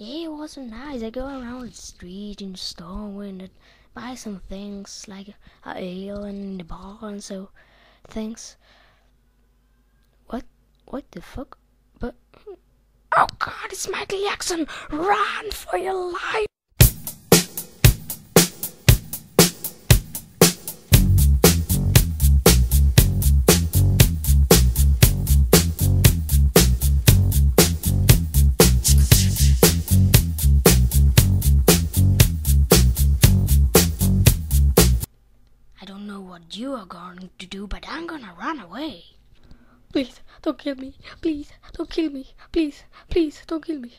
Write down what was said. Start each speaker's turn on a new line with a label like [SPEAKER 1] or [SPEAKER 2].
[SPEAKER 1] Yeah, it wasn't nice. I go around the street in store and buy some things like a ale and the bar and so things. What? What the fuck? But oh God, it's Michael Jackson! Run for your life! You are going to do, but I'm gonna run away. Please, don't kill me. Please, don't kill me. Please, please, don't kill me.